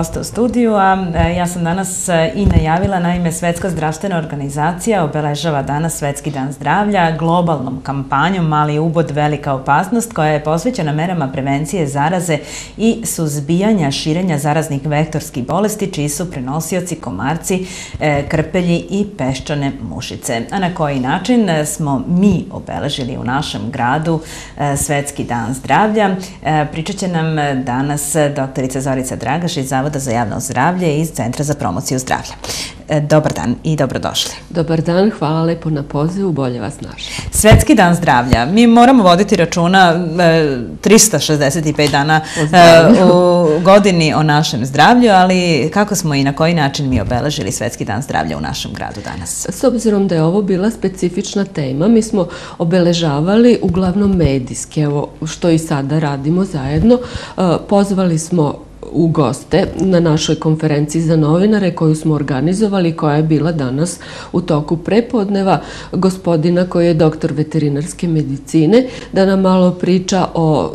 gosta u studiju, a e, ja sam danas e, i najavila, naime Svetska zdravstvena organizacija obeležava danas Svetski dan zdravlja globalnom kampanjom Mali ubod velika opasnost koja je posvećena merama prevencije zaraze i suzbijanja širenja zaraznih vektorskih bolesti čiji su prenosioci komarci, e, krpelji i peščane mušice. A na koji način smo mi obeležili u našem gradu Svetski dan zdravlja? Pričat će nam danas doktorica Zorica Dragaš iz Zavoda za javno zdravlje iz Centra za promociju zdravlja. E, dobar dan i dobrodošli. Dobar dan, hvala lepo na pozivu, bolje vas naš. Svetski dan zdravlja. Mi moramo voditi računa 365 e, dana e, u godini o našem zdravlju, ali kako smo i na koji način mi obeležili Svetski dan zdravlja u našem gradu danas? S obzirom da je ovo bila specifična tema, mi smo obeležavali uglavnom medijski, evo što i sada radimo zajedno. Pozvali smo u goste na našoj konferenciji za novinare koju smo organizovali, koja je bila danas u toku prepodneva, gospodina koji je doktor veterinarske medicine, da nam malo priča o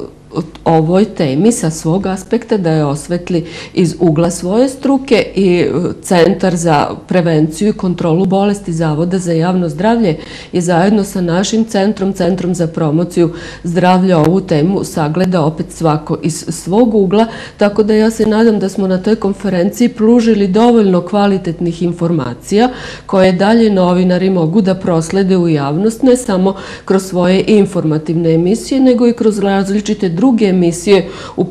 ovoj temi sa svog aspekta, da je osvetli iz ugla svoje struke i e, Centar za prevenciju i kontrolu bolesti Zavoda za javno zdravlje je zajedno sa našim centrom, Centrom za promociju zdravlja ovu temu sagleda opet svako iz svog ugla, tako da ja se nadam da smo na toj konferenciji pružili dovoljno kvalitetnih informacija koje dalje novinari mogu da proslede u javnost, ne samo kroz svoje informativne emisije, nego i kroz različite druge druge emisije u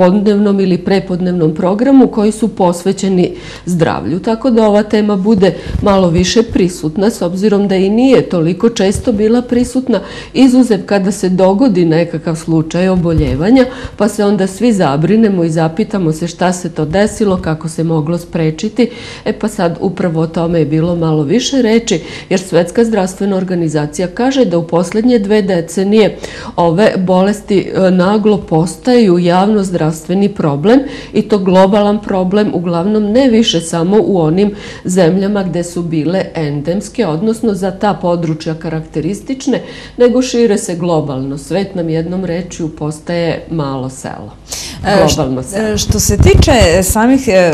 podnevnom ili prepodnevnom programu koji su posvećeni zdravlju. Tako da ova tema bude malo više prisutna s obzirom da i nije toliko često bila prisutna izuzev kada se dogodi nekakav slučaj oboljevanja pa se onda svi zabrinemo i zapitamo se šta se to desilo, kako se moglo sprečiti. E pa sad upravo o tome je bilo malo više reči jer Svetska zdravstvena organizacija kaže da u poslednje dve decenije ove bolesti e, naglo postaju javno zdravstveno zdravstveni problem i to globalan problem, uglavnom ne više samo u onim zemljama gde su bile endemske, odnosno za ta područja karakteristične, nego šire se globalno. Svet nam jednom rečju postaje malo selo. E, globalno selo. E, što se tiče samih e,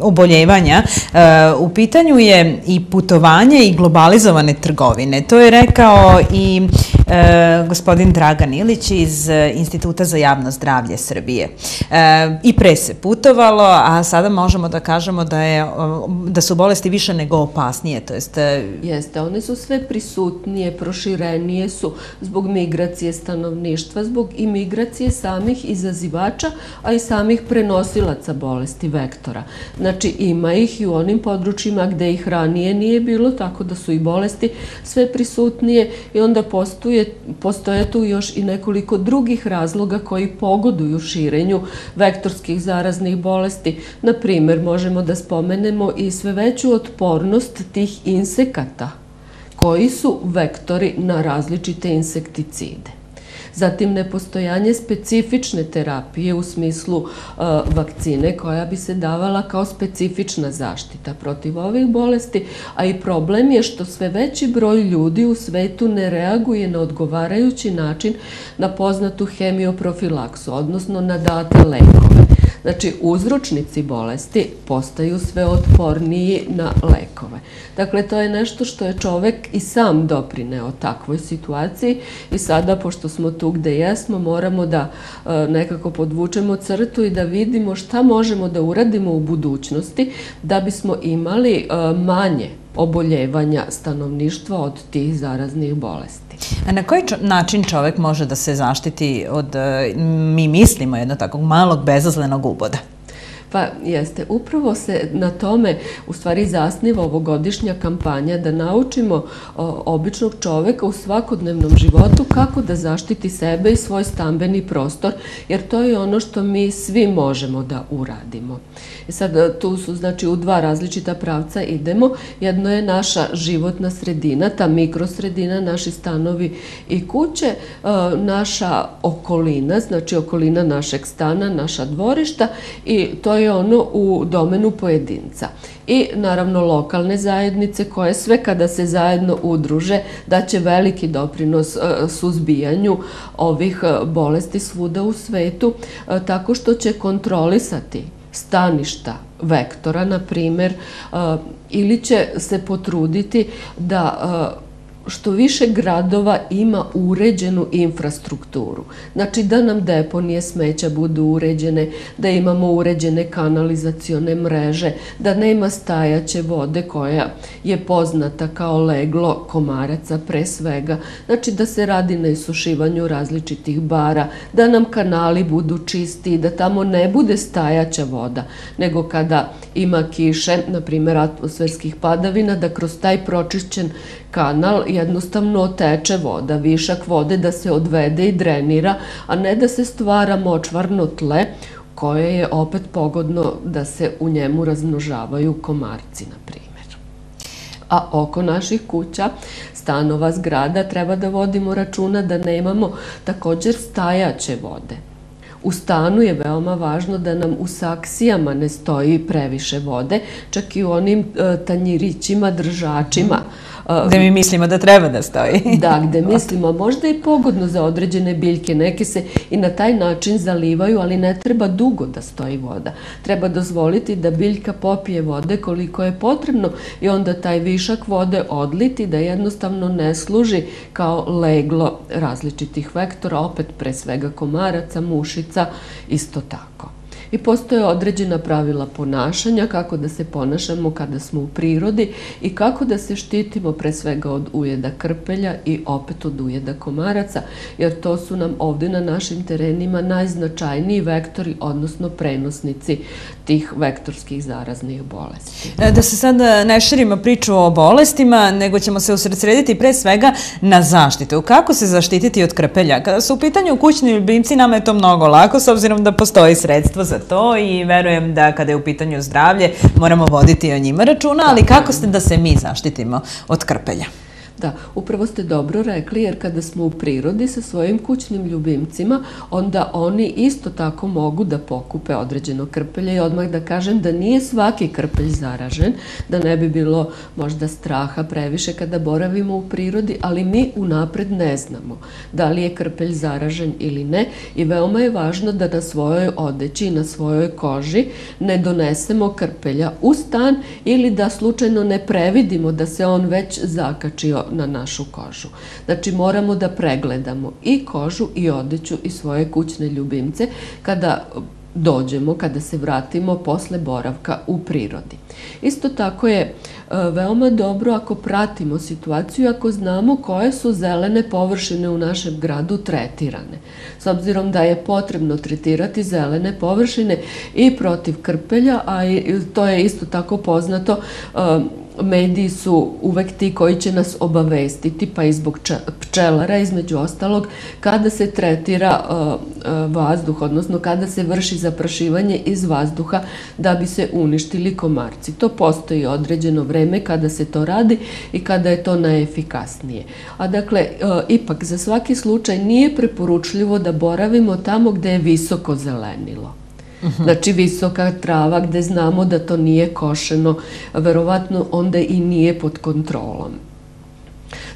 oboljevanja, u pitanju je i putovanje i globalizovane trgovine. To je rekao i e, gospodin Dragan Ilić iz e, Instituta za javno zdravlje Srbije. E, I pre se putovalo, a sada možemo da kažemo da, je, da su bolesti više nego opasnije. To jest, e, Jeste, one su sve prisutnije, proširenije su zbog migracije stanovništva, zbog imigracije samih izazivača, a i samih prenosilaca bolesti vektora. Znači, ima ih i u onim područjima gde ih ranije nije bilo, tako da su i bolesti sve prisutnije i onda postoje postoje, tu još i nekoliko drugih razloga koji pogoduju širenju vektorskih zaraznih bolesti. Na primer, možemo da spomenemo i sve veću otpornost tih insekata koji su vektori na različite insekticide zatim nepostojanje specifične terapije u smislu uh, vakcine koja bi se davala kao specifična zaštita protiv ovih bolesti, a i problem je što sve veći broj ljudi u svetu ne reaguje na odgovarajući način na poznatu hemioprofilaksu, odnosno na date lekove. Znači, uzročnici bolesti postaju sve otporniji na lekove. Dakle, to je nešto što je čovek i sam doprineo takvoj situaciji i sada, pošto smo tu gde jesmo, moramo da e, nekako podvučemo crtu i da vidimo šta možemo da uradimo u budućnosti da bismo imali e, manje oboljevanja stanovništva od tih zaraznih bolesti. A na koji način čovek može da se zaštiti od, e, mi mislimo, jednog takvog malog bezazlenog uboda? Pa jeste, upravo se na tome u stvari zasniva ovogodišnja kampanja da naučimo običnog čoveka u svakodnevnom životu kako da zaštiti sebe i svoj stambeni prostor, jer to je ono što mi svi možemo da uradimo. I sad tu su znači u dva različita pravca idemo. Jedno je naša životna sredina, ta mikrosredina, naši stanovi i kuće, e, naša okolina, znači okolina našeg stana, naša dvorišta i to je ono u domenu pojedinca. I naravno lokalne zajednice koje sve kada se zajedno udruže da će veliki doprinos e, suzbijanju ovih e, bolesti svuda u svetu e, tako što će kontrolisati staništa vektora, na primer, ili će se potruditi da što više gradova ima uređenu infrastrukturu. Znači da nam deponije smeća budu uređene, da imamo uređene kanalizacione mreže, da nema stajaće vode koja je poznata kao leglo komaraca pre svega. Znači da se radi na isušivanju različitih bara, da nam kanali budu čisti, da tamo ne bude stajaća voda, nego kada ima kiše, na primjer atmosferskih padavina, da kroz taj pročišćen kanal jednostavno teče voda, višak vode da se odvede i drenira, a ne da se stvara močvarno tle koje je opet pogodno da se u njemu razmnožavaju komarci, na primjer. A oko naših kuća, stanova, zgrada, treba da vodimo računa da nemamo također stajaće vode. U stanu je veoma važno da nam u saksijama ne stoji previše vode, čak i u onim e, tanjirićima, držačima, mm Gde mi mislimo da treba da stoji. da, gde mislimo možda i pogodno za određene biljke. Neke se i na taj način zalivaju, ali ne treba dugo da stoji voda. Treba dozvoliti da biljka popije vode koliko je potrebno i onda taj višak vode odliti da jednostavno ne služi kao leglo različitih vektora, opet pre svega komaraca, mušica, isto tako i postoje određena pravila ponašanja, kako da se ponašamo kada smo u prirodi i kako da se štitimo pre svega od ujeda krpelja i opet od ujeda komaraca, jer to su nam ovde na našim terenima najznačajniji vektori, odnosno prenosnici tih vektorskih zaraznih bolesti. E, da se sad ne širimo priču o bolestima, nego ćemo se usredsrediti pre svega na zaštitu. Kako se zaštititi od krpelja? Kada su u pitanju kućni ljubimci, nama je to mnogo lako, s obzirom da postoji sredstvo za to i verujem da kada je u pitanju zdravlje moramo voditi o njima računa, ali kako ste da se mi zaštitimo od krpelja? Da, upravo ste dobro rekli, jer kada smo u prirodi sa svojim kućnim ljubimcima, onda oni isto tako mogu da pokupe određeno krpelje i odmah da kažem da nije svaki krpelj zaražen, da ne bi bilo možda straha previše kada boravimo u prirodi, ali mi unapred ne znamo da li je krpelj zaražen ili ne i veoma je važno da na svojoj odeći i na svojoj koži ne donesemo krpelja u stan ili da slučajno ne previdimo da se on već zakačio na našu kožu. Znači moramo da pregledamo i kožu i odeću i svoje kućne ljubimce kada dođemo, kada se vratimo posle boravka u prirodi. Isto tako je e, veoma dobro ako pratimo situaciju, ako znamo koje su zelene površine u našem gradu tretirane. S obzirom da je potrebno tretirati zelene površine i protiv krpelja, a to je isto tako poznato e, mediji su uvek ti koji će nas obavestiti, pa i zbog pčelara između ostalog, kada se tretira uh, uh, vazduh, odnosno kada se vrši zaprašivanje iz vazduha da bi se uništili komarci. To postoji određeno vreme kada se to radi i kada je to najefikasnije. A dakle, uh, ipak za svaki slučaj nije preporučljivo da boravimo tamo gde je visoko zelenilo. Znači visoka trava gde znamo da to nije košeno, verovatno onda i nije pod kontrolom.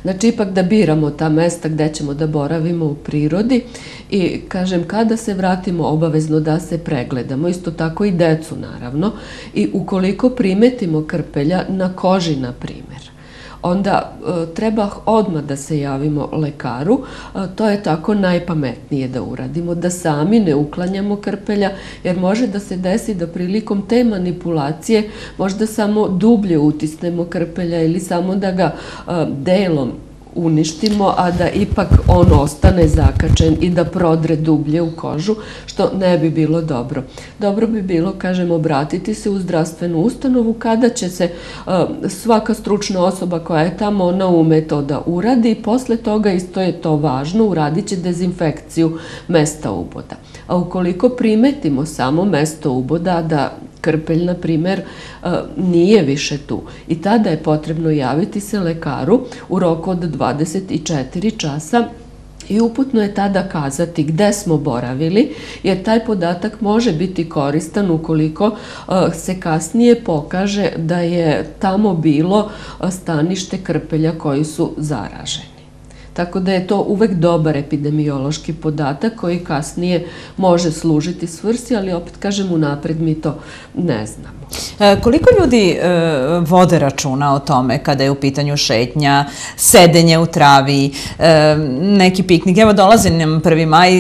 Znači, ipak da biramo ta mesta gde ćemo da boravimo u prirodi i, kažem, kada se vratimo, obavezno da se pregledamo. Isto tako i decu, naravno. I ukoliko primetimo krpelja na koži, na primjer, onda e, treba odmah da se javimo lekaru. E, to je tako najpametnije da uradimo, da sami ne uklanjamo krpelja, jer može da se desi da prilikom te manipulacije možda samo dublje utisnemo krpelja ili samo da ga e, delom uništimo, a da ipak on ostane zakačen i da prodre dublje u kožu, što ne bi bilo dobro. Dobro bi bilo, kažem, obratiti se u zdravstvenu ustanovu kada će se uh, svaka stručna osoba koja je tamo, ona ume to da uradi i posle toga isto je to važno, uradit će dezinfekciju mesta uboda. A ukoliko primetimo samo mesto uboda da krpelj, na primer, e, nije više tu. I tada je potrebno javiti se lekaru u roku od 24 časa I uputno je tada kazati gde smo boravili, jer taj podatak može biti koristan ukoliko uh, se kasnije pokaže da je tamo bilo uh, stanište krpelja koji su zaraženi. Tako da je to uvek dobar epidemiološki podatak koji kasnije može služiti svrsi, ali opet kažem unapred mi to ne znamo. E, koliko ljudi e, vode računa o tome kada je u pitanju šetnja, sedenje u travi, e, neki piknik? Evo dolazi nam 1. maj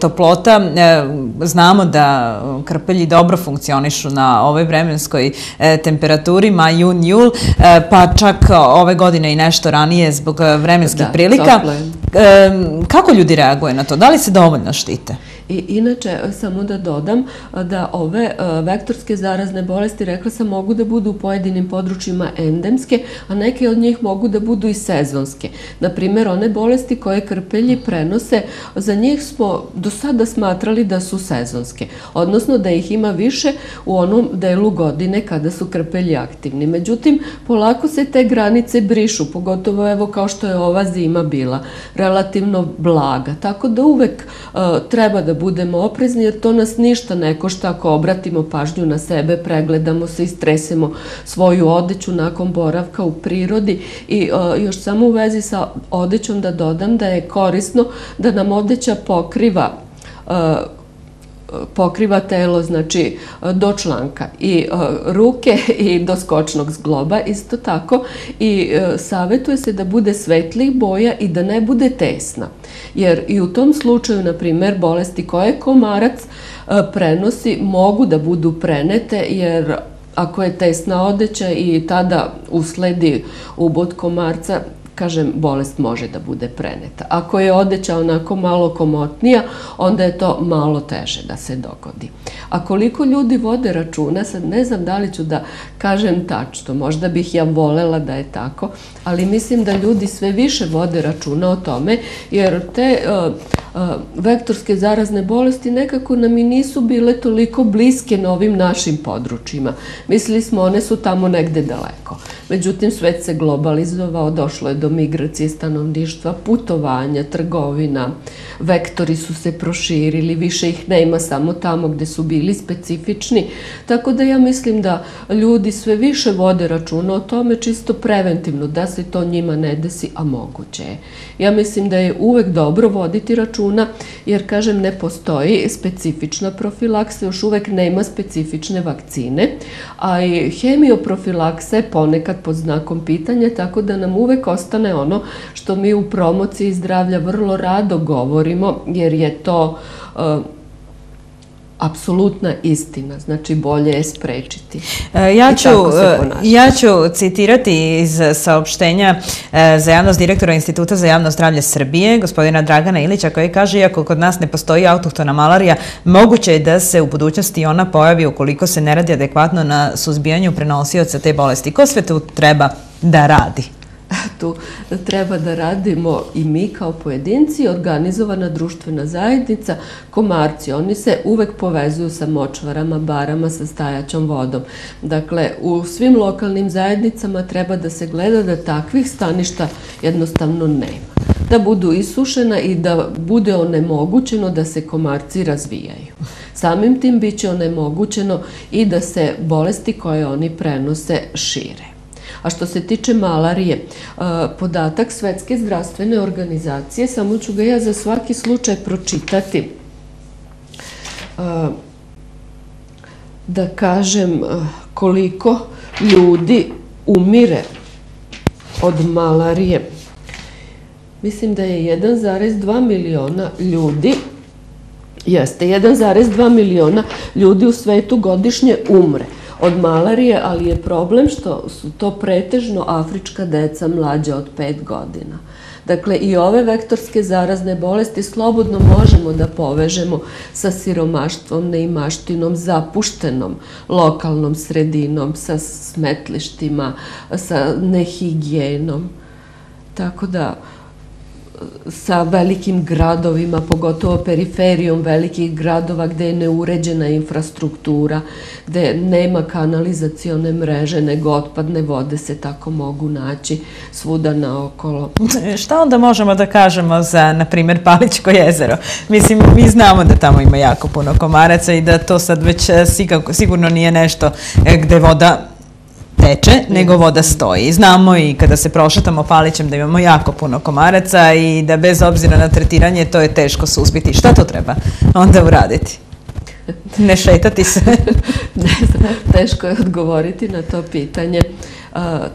toplota, znamo da krpelji dobro funkcionišu na ovoj vremenskoj temperaturi, maj, jun, jul, pa čak ove godine i nešto ranije zbog vremenskih da, prilika. Kako ljudi reaguje na to? Da li se dovoljno štite? I inače, samo da dodam da ove e, vektorske zarazne bolesti, rekla sam, mogu da budu u pojedinim područjima endemske, a neke od njih mogu da budu i sezonske. Naprimer, one bolesti koje krpelji prenose, za njih smo do sada smatrali da su sezonske, odnosno da ih ima više u onom delu godine kada su krpelji aktivni. Međutim, polako se te granice brišu, pogotovo evo kao što je ova zima bila, relativno blaga, tako da uvek treba da budemo oprezni jer to nas ništa ne košta. Ako obratimo pažnju na sebe, pregledamo se, istresemo svoju odeću nakon boravka u prirodi. I uh, još samo u vezi sa odećom da dodam da je korisno da nam odeća pokriva uh, pokriva telo, znači do članka i uh, ruke i do skočnog zgloba isto tako i uh, savetuje se da bude svetlih boja i da ne bude tesna. Jer i u tom slučaju, na primer, bolesti koje komarac uh, prenosi mogu da budu prenete jer ako je tesna odeća i tada usledi ubod komarca, kažem, bolest može da bude preneta. Ako je odeća onako malo komotnija, onda je to malo teže da se dogodi. A koliko ljudi vode računa, sad ne znam da li ću da kažem tačno, možda bih ja volela da je tako, ali mislim da ljudi sve više vode računa o tome, jer te uh, vektorske zarazne bolesti nekako nam i nisu bile toliko bliske na ovim našim područjima. Mislili smo one su tamo negde daleko. Međutim, svet se globalizovao, došlo je do migracije stanovništva, putovanja, trgovina, vektori su se proširili, više ih nema samo tamo gde su bili specifični, tako da ja mislim da ljudi sve više vode računa o tome čisto preventivno, da se to njima ne desi, a moguće je. Ja mislim da je uvek dobro voditi računa, jer, kažem, ne postoji specifična profilaksa, još uvek nema specifične vakcine, a i hemioprofilaksa je ponekad pod znakom pitanja, tako da nam uvek ostane ono što mi u promociji zdravlja vrlo rado govorimo, jer je to uh, apsolutna istina, znači bolje je sprečiti. E, ja ću, e, ja ću citirati iz saopštenja e, za javnost direktora Instituta za javno zdravlje Srbije, gospodina Dragana Ilića, koji kaže, iako kod nas ne postoji autohtona malarija, moguće je da se u budućnosti ona pojavi ukoliko se ne radi adekvatno na suzbijanju prenosioca te bolesti. Ko sve tu treba da radi? Tu treba da radimo i mi kao pojedinci, organizovana društvena zajednica, komarci, oni se uvek povezuju sa močvarama, barama, sa stajaćom vodom. Dakle, u svim lokalnim zajednicama treba da se gleda da takvih staništa jednostavno nema. Da budu isušena i da bude onemogućeno da se komarci razvijaju. Samim tim biće onemogućeno i da se bolesti koje oni prenose šire. A što se tiče malarije, e, podatak Svetske zdravstvene organizacije, samo ću ga ja za svaki slučaj pročitati, e, da kažem e, koliko ljudi umire od malarije. Mislim da je 1,2 miliona ljudi Jeste, 1,2 miliona ljudi u svetu godišnje umre od malarije, ali je problem što su to pretežno afrička deca mlađa od 5 godina. Dakle, i ove vektorske zarazne bolesti slobodno možemo da povežemo sa siromaštvom, neimaštinom, zapuštenom lokalnom sredinom, sa smetlištima, sa nehigijenom. Tako da, sa velikim gradovima, pogotovo periferijom velikih gradova gde je neuređena infrastruktura, gde nema kanalizacione mreže, nego otpadne vode se tako mogu naći svuda naokolo. Šta onda možemo da kažemo za, na primjer, Palićko jezero? Mislim, mi znamo da tamo ima jako puno komaraca i da to sad već e, sigurno nije nešto e, gde voda teče, nego voda stoji. Znamo i kada se prošetamo palićem da imamo jako puno komaraca i da bez obzira na tretiranje to je teško suspiti. Šta to treba onda uraditi? Ne šetati se? ne znam, teško je odgovoriti na to pitanje.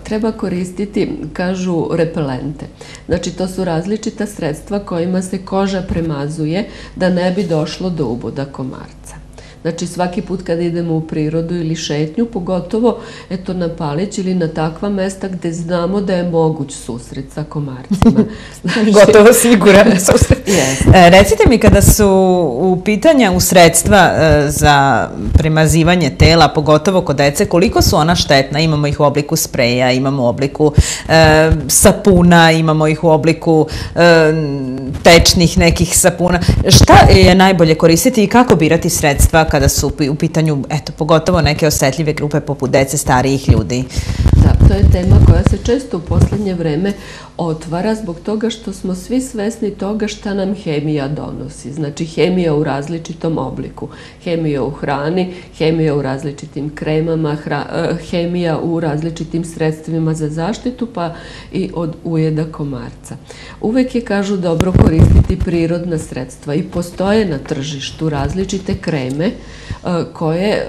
treba koristiti, kažu, repelente. Znači, to su različita sredstva kojima se koža premazuje da ne bi došlo do uboda komarca. Znači svaki put kada idemo u prirodu ili šetnju, pogotovo eto na Palić ili na takva mesta gde znamo da je moguć susret sa komarcima. Znači, Gotovo siguran susret. yes. E, recite mi kada su u pitanja u sredstva e, za primazivanje tela, pogotovo kod dece, koliko su ona štetna? Imamo ih u obliku spreja, imamo u obliku e, sapuna, imamo ih u obliku e, tečnih nekih sapuna. Šta je najbolje koristiti i kako birati sredstva kada su u pitanju, eto, pogotovo neke osetljive grupe poput dece, starijih ljudi. Da, to je tema koja se često u poslednje vreme otvara zbog toga što smo svi svesni toga šta nam hemija donosi. Znači, hemija u različitom obliku. Hemija u hrani, hemija u različitim kremama, eh, hemija u različitim sredstvima za zaštitu, pa i od ujeda komarca. Uvek je, kažu, dobro koristiti prirodna sredstva i postoje na tržištu različite kreme eh, koje eh,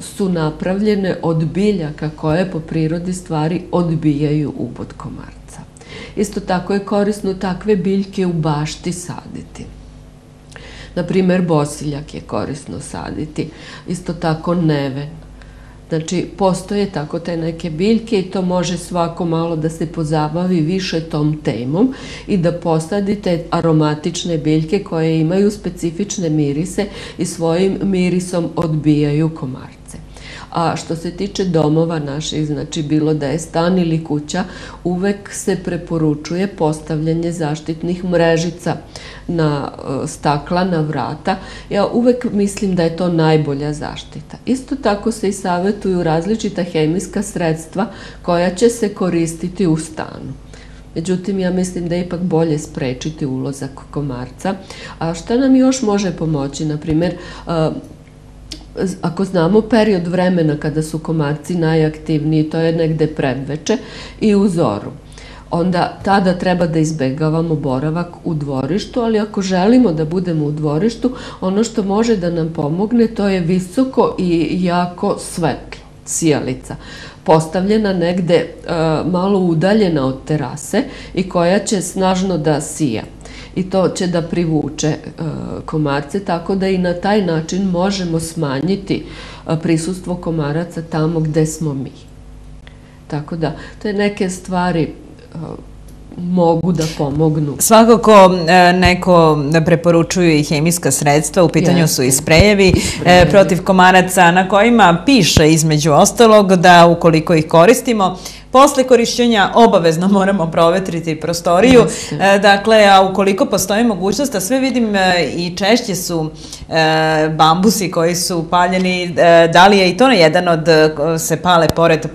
su napravljene od biljaka koje po prirodi stvari odbijaju ubod komarca. Isto tako je korisno takve biljke u bašti saditi. Naprimer, bosiljak je korisno saditi, isto tako neven. Znači, postoje tako te neke biljke i to može svako malo da se pozabavi više tom temom i da posadite aromatične biljke koje imaju specifične mirise i svojim mirisom odbijaju komar. A što se tiče domova naših, znači bilo da je stan ili kuća, uvek se preporučuje postavljanje zaštitnih mrežica na e, stakla, na vrata. Ja uvek mislim da je to najbolja zaštita. Isto tako se i savetuju različita hemijska sredstva koja će se koristiti u stanu. Međutim, ja mislim da je ipak bolje sprečiti ulozak komarca. A šta nam još može pomoći? Naprimer, e, ako znamo period vremena kada su komarci najaktivniji, to je negde predveče i u zoru. Onda tada treba da izbegavamo boravak u dvorištu, ali ako želimo da budemo u dvorištu, ono što može da nam pomogne to je visoko i jako svetlo, sijalica, postavljena negde uh, malo udaljena od terase i koja će snažno da sija i to će da privuče e, komarce, tako da i na taj način možemo smanjiti e, prisustvo komaraca tamo gde smo mi. Tako da, to je neke stvari e, mogu da pomognu. Svakako neko preporučuju i hemijska sredstva, u pitanju Jeste. su i sprejevi, sprejevi protiv komaraca na kojima piše između ostalog da ukoliko ih koristimo, Posle korišćenja obavezno moramo provetriti prostoriju. E, dakle, a ukoliko postoji mogućnost, a sve vidim e, i češće su e, bambusi koji su paljeni, da li je i to jedan od, se pale pored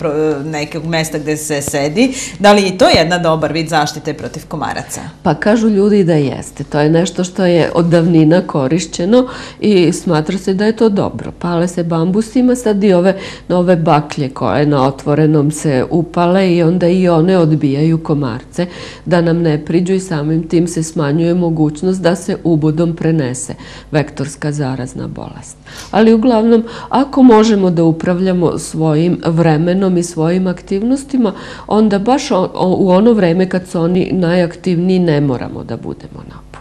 nekog mesta gde se sedi, da li je to jedna dobar vid zaštite protiv komaraca? Pa kažu ljudi da jeste. To je nešto što je od davnina korišćeno i smatra se da je to dobro. Pale se bambusima, sad i ove nove baklje koje na otvorenom se upale upale i onda i one odbijaju komarce da nam ne priđu i samim tim se smanjuje mogućnost da se ubodom prenese vektorska zarazna bolest. Ali uglavnom, ako možemo da upravljamo svojim vremenom i svojim aktivnostima, onda baš u ono vreme kad su oni najaktivniji ne moramo da budemo na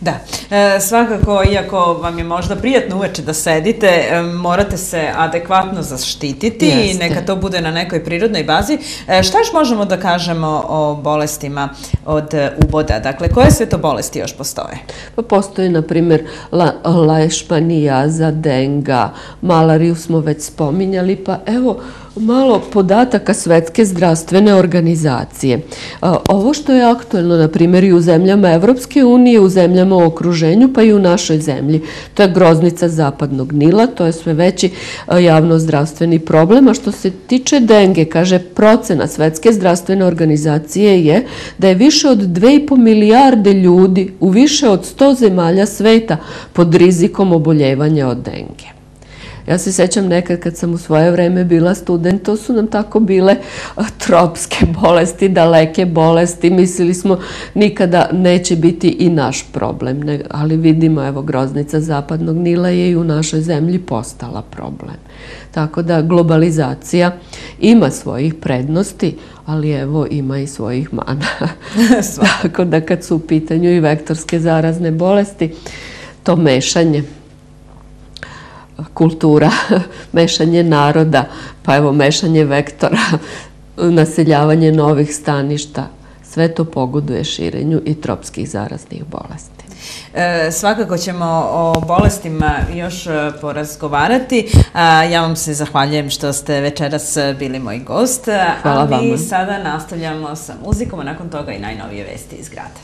Da, e, svakako, iako vam je možda prijatno uveče da sedite, e, morate se adekvatno zaštititi Jeste. i neka to bude na nekoj prirodnoj bazi. E, šta još možemo da kažemo o bolestima od uboda? Dakle, koje sve to bolesti još postoje? Pa postoje, na primjer, la, lešmanijaza, denga, malariju smo već spominjali, pa evo, Malo podataka Svetske zdravstvene organizacije. Ovo što je aktuelno, na primjer, i u zemljama Evropske unije, u zemljama u okruženju, pa i u našoj zemlji, to je groznica zapadnog Nila, to je sve veći javnozdravstveni problem, a što se tiče denge, kaže procena Svetske zdravstvene organizacije je da je više od 2,5 milijarde ljudi u više od 100 zemalja sveta pod rizikom oboljevanja od denge. Ja se sećam nekad kad sam u svoje vreme bila student, to su nam tako bile tropske bolesti, daleke bolesti. Mislili smo nikada neće biti i naš problem. Ne, ali vidimo, evo, groznica zapadnog Nila je i u našoj zemlji postala problem. Tako da globalizacija ima svojih prednosti, ali evo ima i svojih mana. Tako da kad su u pitanju i vektorske zarazne bolesti, to mešanje kultura, mešanje naroda, pa evo mešanje vektora, naseljavanje novih staništa, sve to pogoduje širenju i tropskih zaraznih bolesti. E, svakako ćemo o bolestima još e, porazgovarati. ja vam se zahvaljujem što ste večeras bili moj gost. Hvala a mi vama. sada nastavljamo sa muzikom, a nakon toga i najnovije vesti iz grada.